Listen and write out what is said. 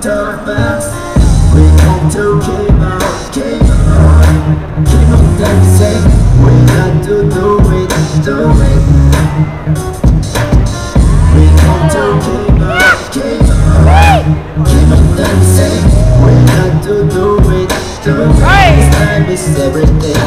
talk fast We come to keep on, keep on Keep on dancing We got to do it, do it We come to keep on, keep on Keep on dancing We got to do it, do it This time is everything